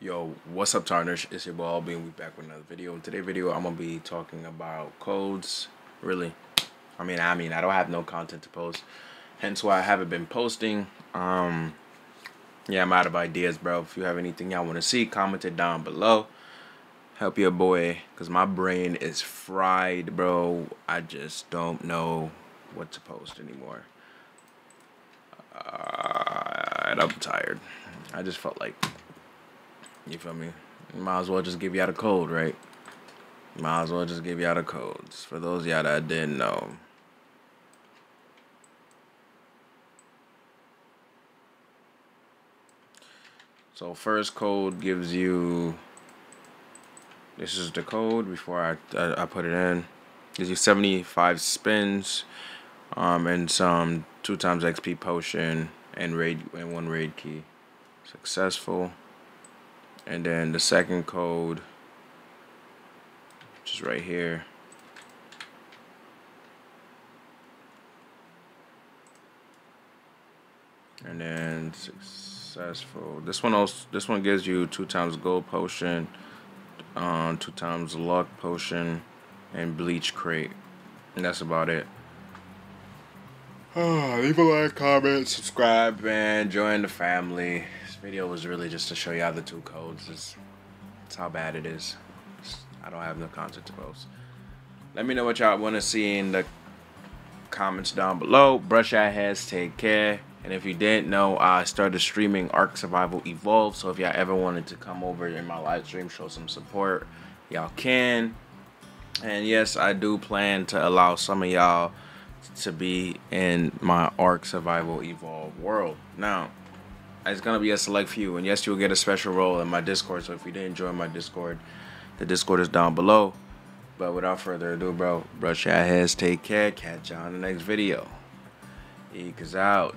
Yo, what's up, Tarnish? It's your boy Albi, and we back with another video. In today's video, I'm gonna be talking about codes. Really, I mean, I mean, I don't have no content to post, hence why I haven't been posting. Um, yeah, I'm out of ideas, bro. If you have anything y'all want to see, comment it down below. Help your boy, cause my brain is fried, bro. I just don't know what to post anymore. Uh, I'm tired. I just felt like you feel me? Might as well just give y'all the code, right? Might as well just give y'all the codes. For those y'all that didn't know. So first code gives you this is the code before I, I, I put it in. Gives you 75 spins um, and some two times XP potion and raid and one raid key. Successful and then the second code which is right here. And then successful. This one also this one gives you two times gold potion um, two times luck potion and bleach crate. And that's about it. Leave a like comment subscribe and join the family video was really just to show y'all the two codes. It's, it's how bad it is. It's, I don't have no content to post. Let me know what y'all want to see in the comments down below. Brush your heads, take care. And if you didn't know, I started streaming Ark Survival Evolved. So if y'all ever wanted to come over in my live stream, show some support, y'all can. And yes, I do plan to allow some of y'all to be in my Ark Survival Evolved world. Now, it's gonna be a select few, and yes, you'll get a special role in my Discord. So if you didn't join my Discord, the Discord is down below. But without further ado, bro, brush your heads, take care, catch you on the next video. Eek is out.